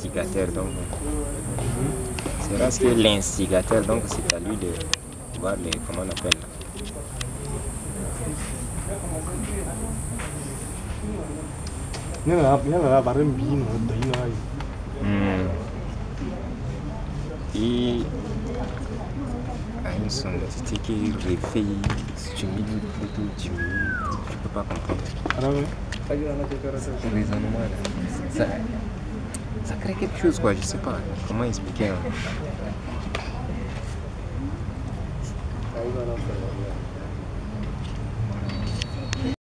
l'instigateur. Donc, c'est parce que l'instigateur, donc c'est à lui de voir les, comment on appelle. Hmm. Et à une sonorité qui réveille, stimule, plutôt diminue, je peux pas comprendre. Ana ne? Le raisonnement, là, ça, Você crê que os gosta de ser pai? Como é isso, pequeno?